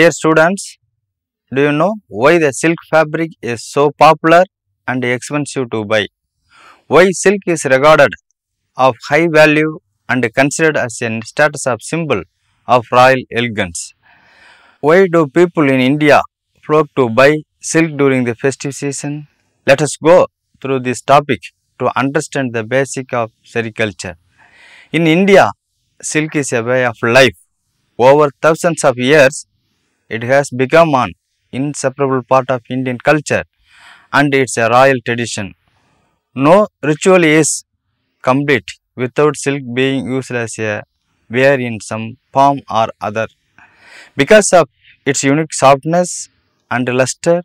Dear students, do you know why the silk fabric is so popular and expensive to buy? Why silk is regarded of high value and considered as a status of symbol of royal elegance? Why do people in India flock to buy silk during the festive season? Let us go through this topic to understand the basic of sericulture. In India, silk is a way of life. Over thousands of years, it has become an inseparable part of Indian culture and it's a royal tradition. No ritual is complete without silk being used as a wear in some form or other. Because of its unique softness and luster,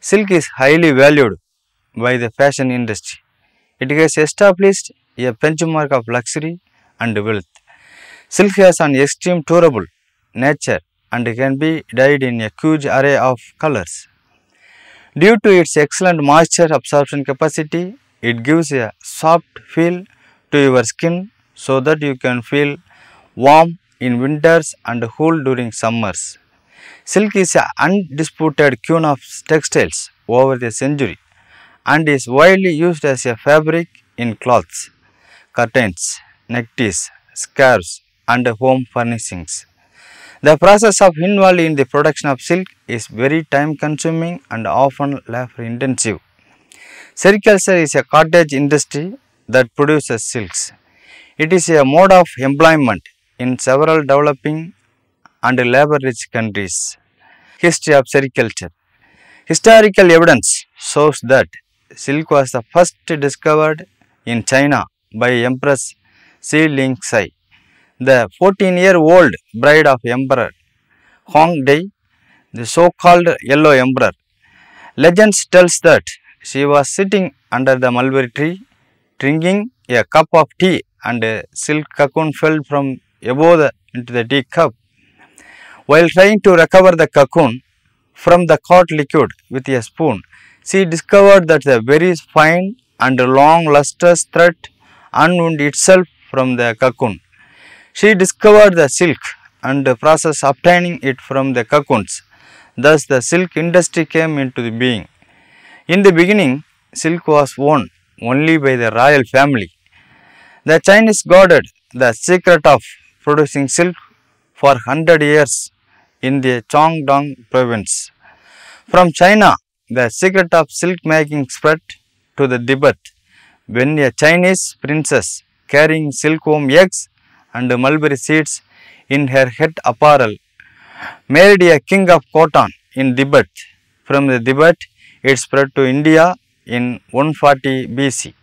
silk is highly valued by the fashion industry. It has established a benchmark of luxury and wealth. Silk has an extreme durable nature and can be dyed in a huge array of colors. Due to its excellent moisture absorption capacity, it gives a soft feel to your skin so that you can feel warm in winters and cool during summers. Silk is an undisputed queen of textiles over the century and is widely used as a fabric in cloths, curtains, neckties, scarves and home furnishings. The process of involved in the production of silk is very time consuming and often labor intensive. Sericulture is a cottage industry that produces silks. It is a mode of employment in several developing and labor rich countries. History of sericulture Historical evidence shows that silk was the first discovered in China by Empress Xi Ling Sai, the 14 year old bride of Emperor Hong Dai, the so called Yellow Emperor. Legends tells that she was sitting under the mulberry tree drinking a cup of tea and a silk cocoon fell from above the, into the tea cup. While trying to recover the cocoon from the hot liquid with a spoon, she discovered that the very fine and long lustrous thread unwound itself from the cocoon. She discovered the silk and the process obtaining it from the cocoons. Thus, the silk industry came into being. In the beginning, silk was worn only by the royal family. The Chinese guarded the secret of producing silk for 100 years in the Chongdong province. From China, the secret of silk making spread to the Tibet when a Chinese princess carrying silkworm eggs and mulberry seeds in her head apparel married a king of Khotan in Tibet. From the Tibet, it spread to India in 140 BC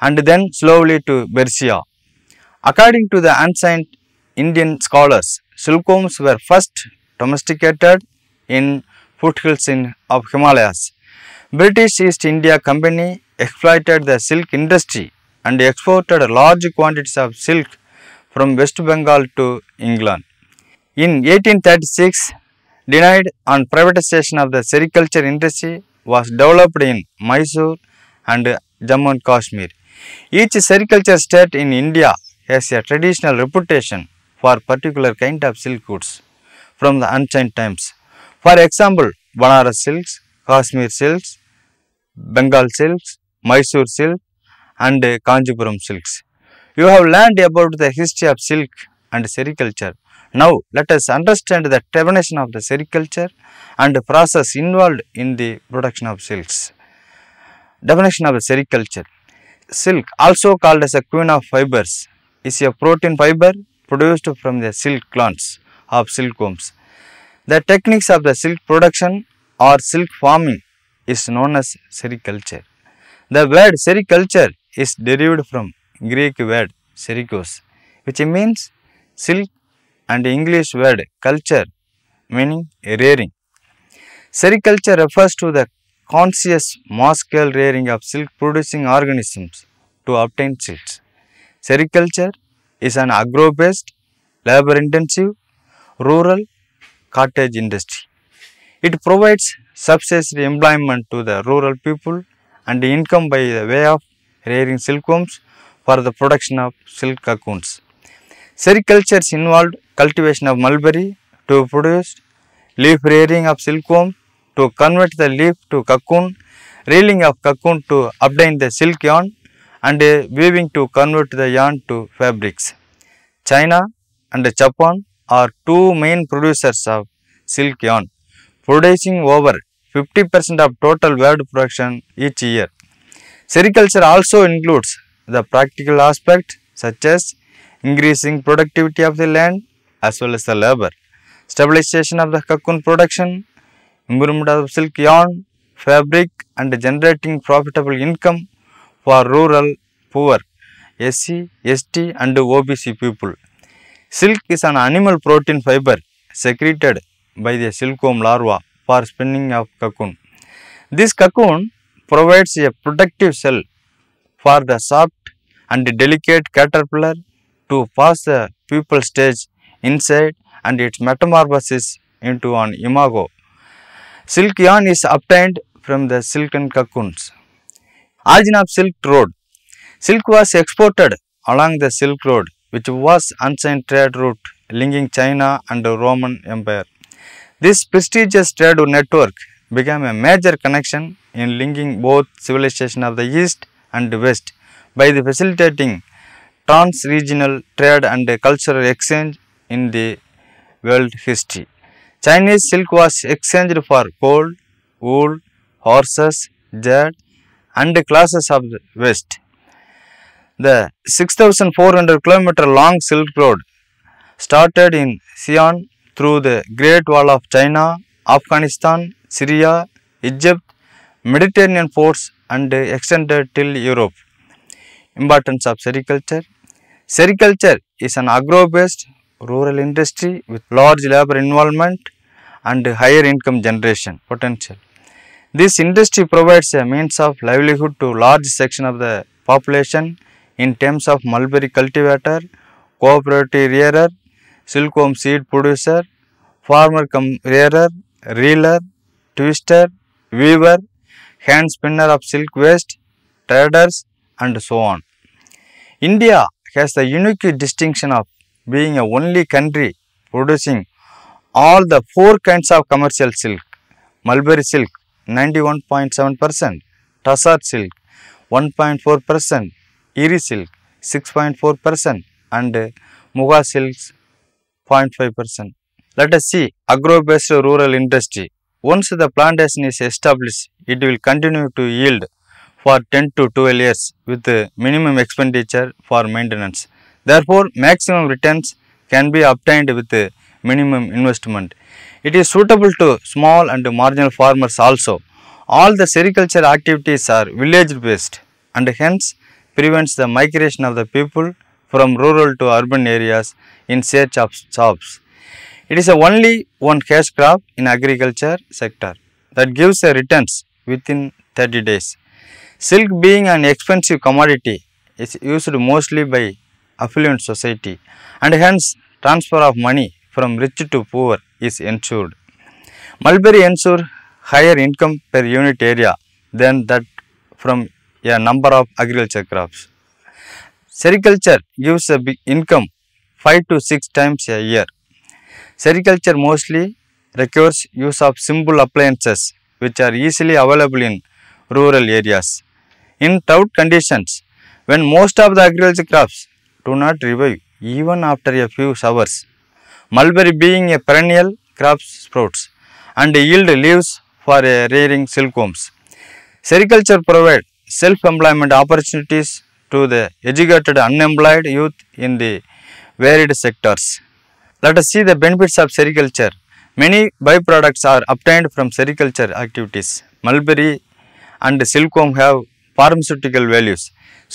and then slowly to Persia. According to the ancient Indian scholars, silkworms were first domesticated in foothills in, of Himalayas. British East India Company exploited the silk industry and exported large quantities of silk from West Bengal to England. In 1836, denied on privatization of the sericulture industry was developed in Mysore and Jammu and Kashmir. Each sericulture state in India has a traditional reputation for particular kind of silk goods from the ancient times. For example, Banaras silks, Kashmir silks, Bengal silks, Mysore silk and Kanchipuram silks. You have learned about the history of silk and sericulture. Now, let us understand the definition of the sericulture and the process involved in the production of silks. Definition of the sericulture. Silk, also called as a queen of fibers, is a protein fiber produced from the silk glands of silkworms. The techniques of the silk production or silk farming is known as sericulture. The word sericulture is derived from Greek word serikos, which means silk and English word culture meaning rearing. Sericulture refers to the conscious mass scale rearing of silk producing organisms to obtain silks. Sericulture is an agro based, labor intensive, rural cottage industry. It provides substantial employment to the rural people and income by the way of rearing silkworms for the production of silk cocoons. Sericulture involved cultivation of mulberry to produce leaf rearing of silkworm to convert the leaf to cocoon, reeling of cocoon to obtain the silk yarn, and weaving to convert the yarn to fabrics. China and Japan are two main producers of silk yarn, producing over 50% of total world production each year. Sericulture also includes the practical aspect such as increasing productivity of the land as well as the labor, stabilization of the cocoon production, improvement of silk yarn, fabric and generating profitable income for rural, poor, SC, ST and OBC people. Silk is an animal protein fiber secreted by the silkworm larva for spinning of cocoon. This cocoon provides a protective shell for the soft and delicate caterpillar to pass the pupal stage inside and its metamorphosis into an imago. Silk yarn is obtained from the silken cocoons. Origin of Silk Road Silk was exported along the Silk Road which was an ancient trade route linking China and the Roman Empire. This prestigious trade network became a major connection in linking both civilization of the East and West by the facilitating trans-regional trade and cultural exchange in the world history. Chinese silk was exchanged for gold, wool, horses, jade and classes of the West. The 6400 kilometer long Silk Road started in Xi'an through the Great Wall of China, Afghanistan, Syria, Egypt, Mediterranean ports and extended till Europe. Importance of sericulture Sericulture is an agro-based rural industry with large labor involvement and higher income generation potential. This industry provides a means of livelihood to large section of the population in terms of mulberry cultivator, cooperative rearer, silkworm seed producer, farmer cum rearer, reeler, twister, weaver, hand spinner of silk waste, traders and so on. India has the unique distinction of being a only country producing all the four kinds of commercial silk. Mulberry silk 91.7 percent, tussar silk 1.4 percent, Eri silk 6.4 percent and Muga silks 0.5 percent. Let us see agro-based rural industry. Once the plantation is established, it will continue to yield for 10 to 12 years with minimum expenditure for maintenance. Therefore, maximum returns can be obtained with minimum investment. It is suitable to small and marginal farmers also. All the sericulture activities are village based and hence prevents the migration of the people from rural to urban areas in search of jobs. It is a only one cash crop in agriculture sector that gives the returns within 30 days. Silk being an expensive commodity is used mostly by affluent society and hence transfer of money from rich to poor is ensured. Mulberry ensure higher income per unit area than that from a number of agriculture crops. Sericulture gives a big income 5 to 6 times a year. Sericulture mostly requires use of simple appliances which are easily available in rural areas. In drought conditions, when most of the agriculture crops do not revive even after a few showers, mulberry being a perennial crop sprouts and yield leaves for rearing silkworms. Sericulture provides self-employment opportunities to the educated unemployed youth in the varied sectors. Let us see the benefits of sericulture. Many byproducts are obtained from sericulture activities. Mulberry and silkworm have pharmaceutical values.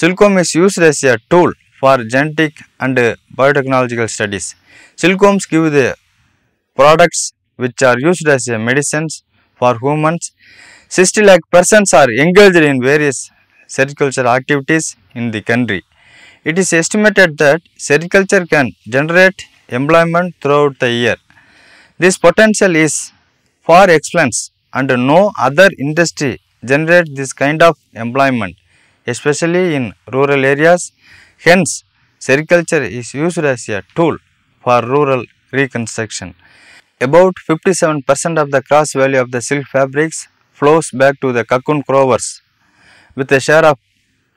Silkworm is used as a tool for genetic and biotechnological studies. Silkworms give the products which are used as medicines for humans. 60 lakh persons are engaged in various sericulture activities in the country. It is estimated that sericulture can generate employment throughout the year. This potential is far expands and no other industry generate this kind of employment especially in rural areas. Hence, sericulture is used as a tool for rural reconstruction. About 57% of the cross value of the silk fabrics flows back to the cocoon growers with a share of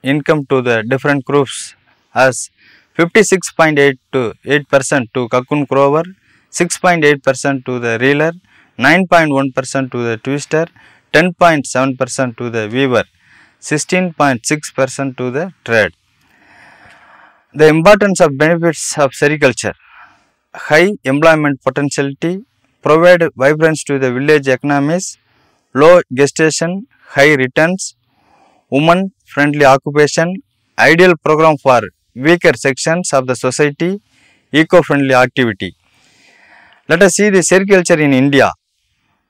income to the different groups as 56.8 to 8% to cocoon grower, 6.8% to the reeler, 9.1% to the twister, 10.7% to the weaver, 16.6% to the trade. The importance of benefits of sericulture high employment potentiality, provide vibrance to the village economies, low gestation, high returns, woman friendly occupation, ideal program for weaker sections of the society, eco friendly activity. Let us see the sericulture in India.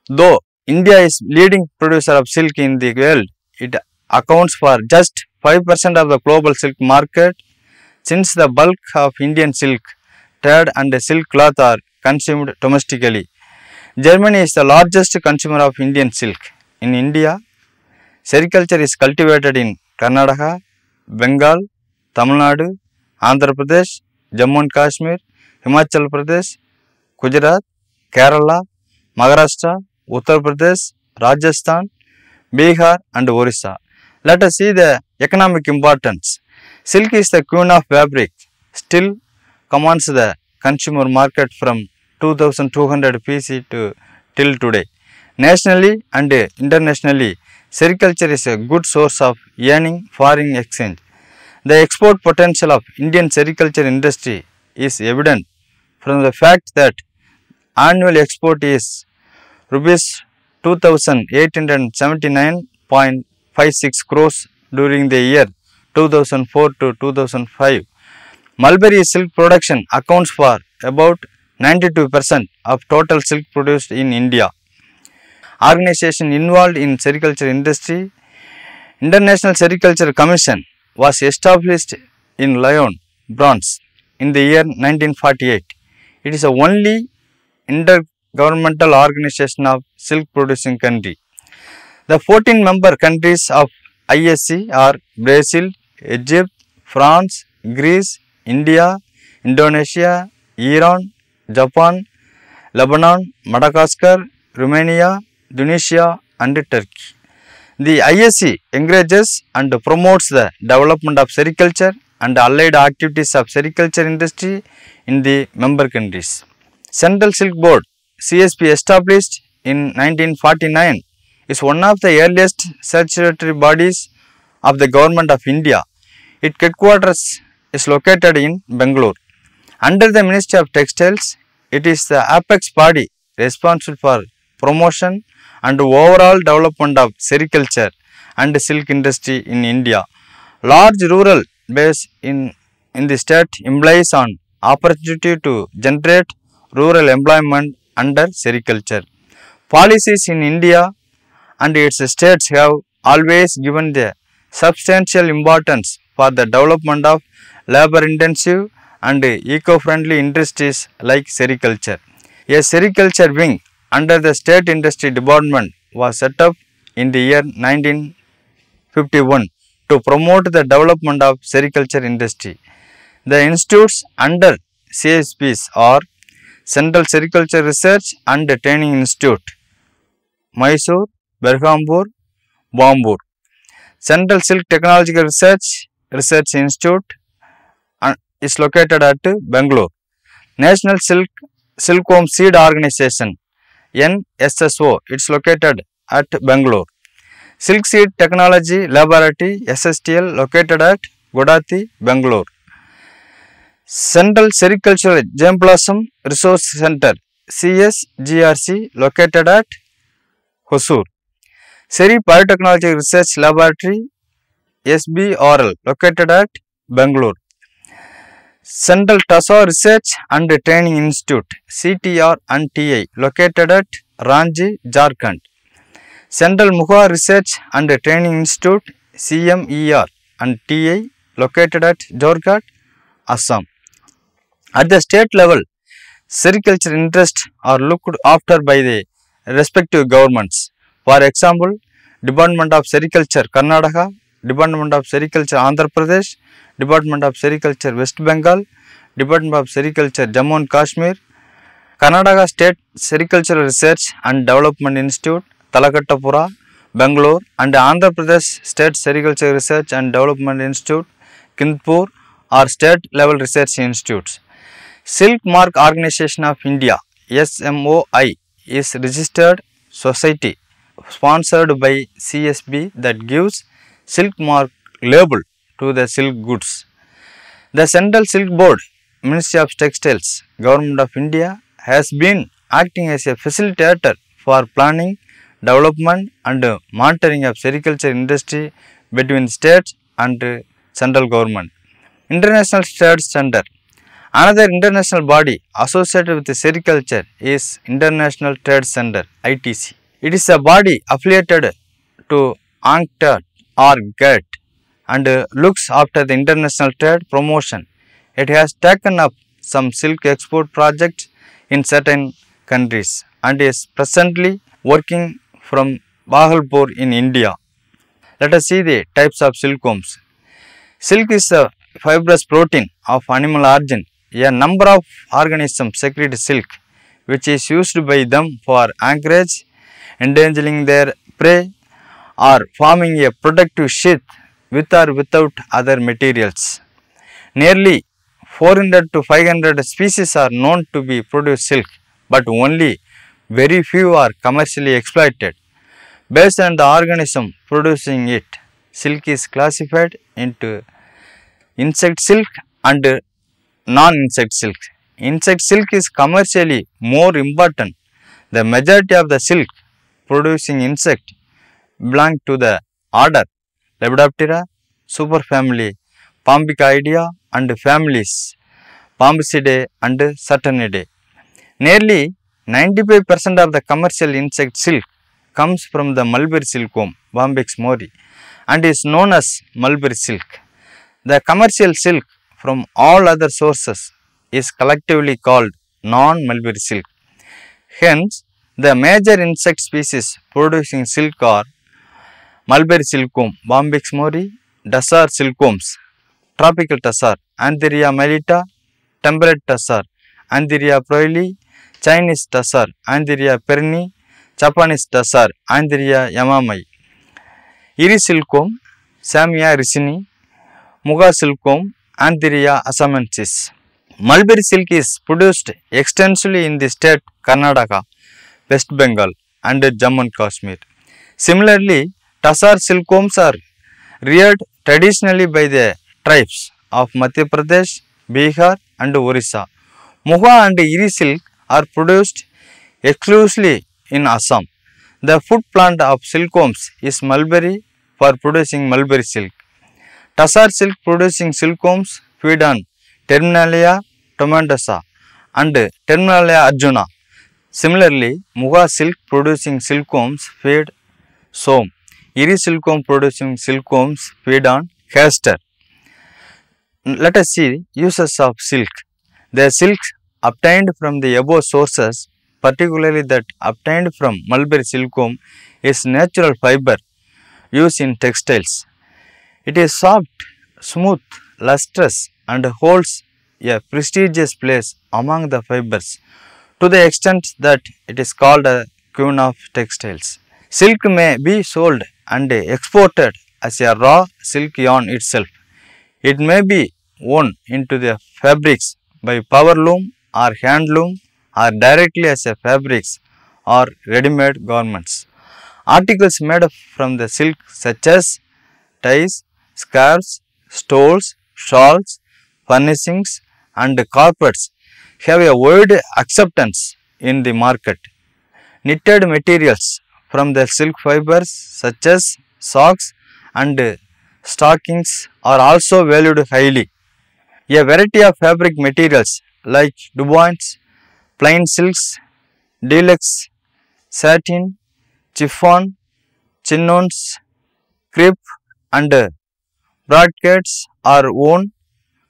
Though India is leading producer of silk in the world, it accounts for just 5% of the global silk market since the bulk of Indian silk trade and silk cloth are consumed domestically. Germany is the largest consumer of Indian silk. In India, sericulture is cultivated in Karnataka, Bengal, Tamil Nadu Andhra Pradesh Jammu and Kashmir Himachal Pradesh Gujarat Kerala Maharashtra Uttar Pradesh Rajasthan Bihar and Orissa. Letter C the economic importance silk is the queen of fabric still commands the consumer market from two thousand two hundred BC to till today nationally and internationally sericulture is a good source of earning foreign exchange The export potential of Indian sericulture industry is evident from the fact that annual export is rupees 2879.56 crores during the year 2004 to 2005. Mulberry silk production accounts for about 92% of total silk produced in India. Organization involved in sericulture industry, International Sericulture Commission was established in Lyon, France in the year 1948. It is the only intergovernmental organization of silk producing country. The 14 member countries of ISC are Brazil, Egypt, France, Greece, India, Indonesia, Iran, Japan, Lebanon, Madagascar, Romania, Tunisia and Turkey. The ISC encourages and promotes the development of sericulture and allied activities of sericulture industry in the member countries. Central Silk Board CSB established in 1949 is one of the earliest statutory bodies of the government of India. Its headquarters is located in Bangalore. Under the Ministry of Textiles, it is the apex body responsible for promotion and overall development of sericulture and silk industry in India. Large rural base in, in the state implies an opportunity to generate rural employment under sericulture. Policies in India and its states have always given the substantial importance for the development of labor intensive and eco-friendly industries like sericulture. A sericulture wing under the State Industry Department was set up in the year 1951 to promote the development of sericulture industry. The institutes under CSBs are Central Sericulture Research and Training Institute, Mysore, Berhampur, Pampore. Central Silk Technological Research Research Institute uh, is located at Bangalore. National Silk Silkworm Seed Organization NSSO it is located at Bangalore. Silk Seed Technology Laboratory SSTL located at Godati, Bangalore. Central Sericultural Germplasm Resource Center CSGRC located at Hosur. Seri Biotechnology Research Laboratory SBRL located at Bangalore. Central Tasar Research and Training Institute CTR and TI located at Ranchi, Jharkhand. Central Muga Research and Training Institute CMER and TI located at Jorhat, Assam. At the state level, sericulture interests are looked after by the respective governments. For example, Department of Sericulture Karnataka, department of sericulture Andhra Pradesh department of sericulture West Bengal department of sericulture Jammu and Kashmir Karnataka state sericulture research and development institute Thalaghattapura Bangalore and Andhra Pradesh state sericulture research and development institute Hindupur are state level research institute silk mark organisation of India S M SMOI is registered society, sponsored by CSB that gives silk mark label to the silk goods. The Central Silk Board, Ministry of Textiles, Government of India has been acting as a facilitator for planning, development and monitoring of sericulture industry between states and central government. International Trade Center Another international body associated with sericulture is International Trade Center ITC. It is a body affiliated to UNCTAD or GATT and looks after the international trade promotion. It has taken up some silk export projects in certain countries and is presently working from Bahalpur in India. Let us see the types of silkworms. Silk is a fibrous protein of animal origin. A number of organisms secrete silk which is used by them for anchorage, endangering their prey or forming a protective sheath with or without other materials. Nearly 400 to 500 species are known to be produce silk, but only very few are commercially exploited. Based on the organism producing it, silk is classified into insect silk and non-insect silk. Insect silk is commercially more important. The majority of the silk producing insect belong to the order Lepidoptera, superfamily Bombycoidea and families Bombycidae and Saturniidae. Nearly 95% of the commercial insect silk comes from the mulberry silkworm Bombyx mori and is known as mulberry silk. The commercial silk from all other sources is collectively called non-mulberry silk. Hence, the major insect species producing silk are mulberry silkworm Bombyx mori, Tassar silkworms, tropical tassar Antheraea mylitta, temperate tassar Antheraea proylei, Chinese tassar Antheraea pernyi, Japanese tassar Antheraea yamamai. Iris silkworm Samia ricini, Muga silkworm Antheraea assamensis. Mulberry silk is produced extensively in the state Karnataka, West Bengal and Jammu and Kashmir. Similarly, Tassar silkworms are reared traditionally by the tribes of Madhya Pradesh, Bihar and Orissa. Muga and Eri silk are produced exclusively in Assam. The food plant of silkworms is mulberry for producing mulberry silk. Tassar silk producing silkworms feed on Terminalia tomentosa and Terminalia arjuna. Similarly, Muga silk producing silkworms feed Som. Eri silkworm producing silkworms feed on castor. Let us see uses of silk. The silk obtained from the above sources, particularly that obtained from mulberry silkworm, is natural fiber used in textiles. It is soft, smooth, lustrous and holds a prestigious place among the fibers to the extent that it is called a queen of textiles. Silk may be sold and exported as a raw silk yarn itself. It may be woven into the fabrics by power loom or hand loom or directly as a fabrics or ready-made garments. Articles made from the silk such as ties, scarves, stoles, shawls, furnishings and carpets have a wide acceptance in the market. Knitted materials from the silk fibers such as socks and stockings are also valued highly. A variety of fabric materials like dubons, plain silks, deluxe, satin, chiffon, chignons, crepe and brocades are woven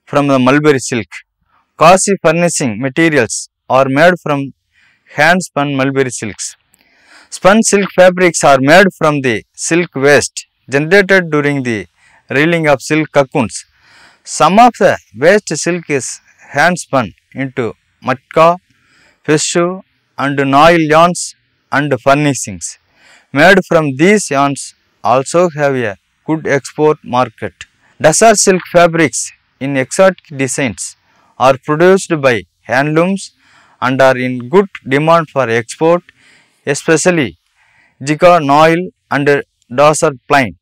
from the mulberry silk. Costly furnishing materials are made from hand spun mulberry silks. Spun silk fabrics are made from the silk waste generated during the reeling of silk cocoons. Some of the waste silk is hand spun into matka, tissue and noil yarns and furnishings made from these yarns also have a good export market. Tasar silk fabrics in exotic designs are produced by handlooms and are in good demand for export, especially Jika noil and Tasar plain.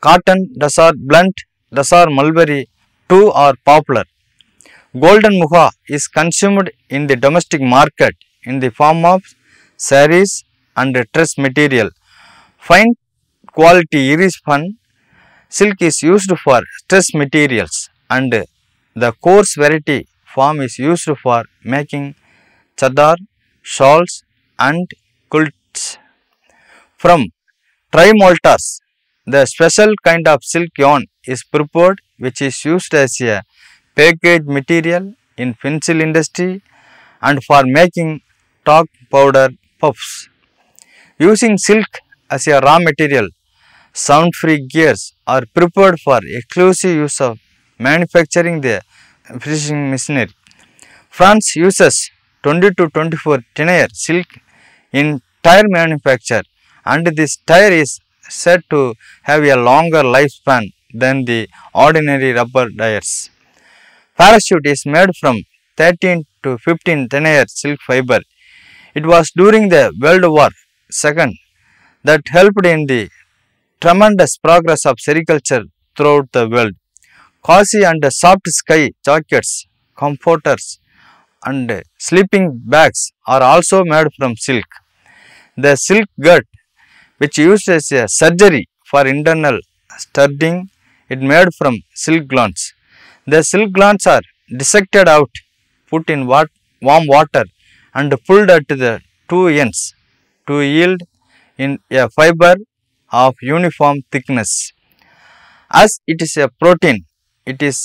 Cotton, Tasar blunt, Tasar mulberry too are popular. Golden muga is consumed in the domestic market in the form of saris and dress material. Fine quality iris fun silk is used for dress materials and the coarse variety form is used for making chadar, shawls and quilts. From trimoltas, the special kind of silk yarn is prepared which is used as a package material in pencil industry and for making talc powder puffs. Using silk as a raw material, sound-free gears are prepared for exclusive use of manufacturing the finishing machinery. France uses 20 to 24 denier silk in tire manufacture and this tire is said to have a longer lifespan than the ordinary rubber tires. Parachute is made from 13 to 15 denier silk fiber. It was during the World War II that helped in the tremendous progress of sericulture throughout the world. Cozy and soft sky jackets, comforters and sleeping bags are also made from silk. The silk gut which used as a surgery for internal studding it made from silk glands. The silk glands are dissected out, put in wat warm water and pulled at the two ends to yield in a fiber of uniform thickness. As it is a protein, it is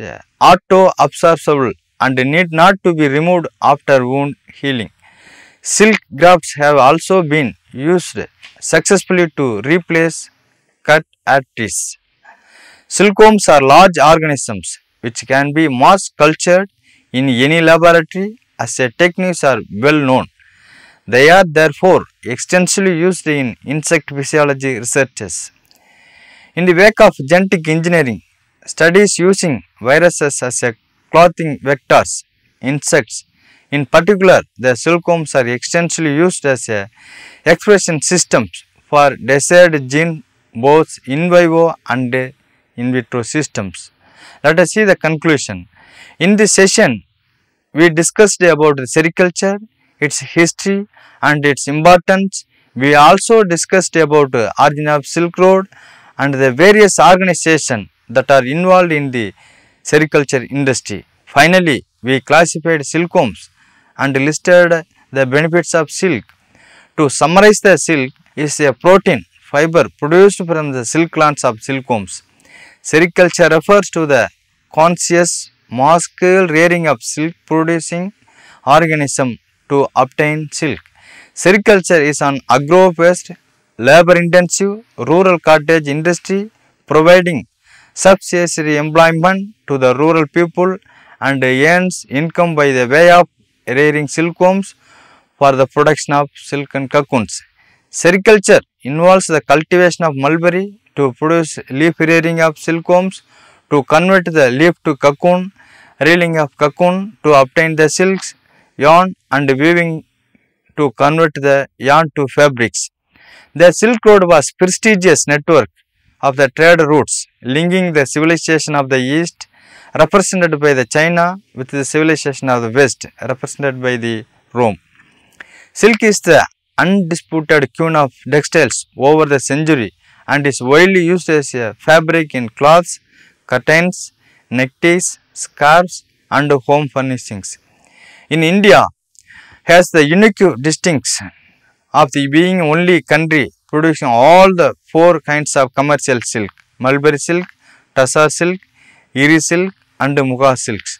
uh, auto-absorbable and need not to be removed after wound healing. Silk grafts have also been used successfully to replace cut arteries. Silkworms are large organisms which can be mass cultured in any laboratory as a techniques are well known. They are therefore extensively used in insect physiology researches. In the wake of genetic engineering, studies using viruses as a cloning vectors, insects, in particular the silkworms are extensively used as a expression systems for desired gene both in vivo and in vitro systems. Let us see the conclusion. In this session, we discussed about the sericulture, its history and its importance. We also discussed about origin of Silk Road and the various organizations that are involved in the sericulture industry. Finally, we classified silkworms and listed the benefits of silk. To summarize the silk is a protein fiber produced from the silk glands of silkworms. Sericulture refers to the conscious mass scale rearing of silk producing organism to obtain silk. Sericulture is an agro-based, labor-intensive rural cottage industry providing subsidiary employment to the rural people and earns income by the way of rearing silkworms for the production of silken cocoons. Sericulture involves the cultivation of mulberry to produce leaf rearing of silkworms, to convert the leaf to cocoon, reeling of cocoon to obtain the silks, yarn and weaving to convert the yarn to fabrics. The Silk Road was prestigious network of the trade routes linking the civilization of the East represented by the China with the civilization of the West represented by the Rome. Silk is the undisputed queen of textiles over the century and is widely used as a fabric in cloths, curtains, neckties, scarves and home furnishings. In India has the unique distinction of the being only country producing all the four kinds of commercial silk, mulberry silk, tussar silk, eri silk and muga silks.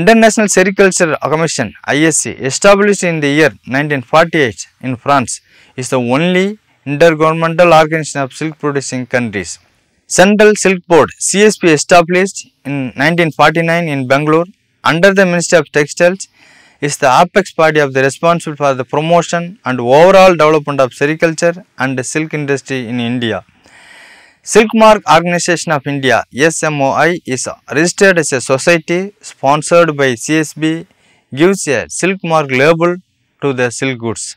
International Sericulture Commission ISC established in the year 1948 in France is the only intergovernmental organization of silk producing countries. Central Silk Board CSB established in 1949 in Bangalore under the Ministry of Textiles is the apex body of the responsible for the promotion and overall development of sericulture and silk industry in India. Silk Mark Organization of India SMOI is registered as a society sponsored by CSB gives a silk mark label to the silk goods.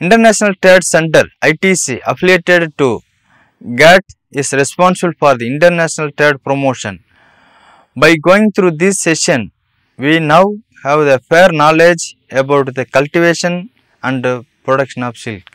International Trade Center ITC affiliated to GATT is responsible for the international trade promotion. By going through this session, we now have the fair knowledge about the cultivation and production of silk.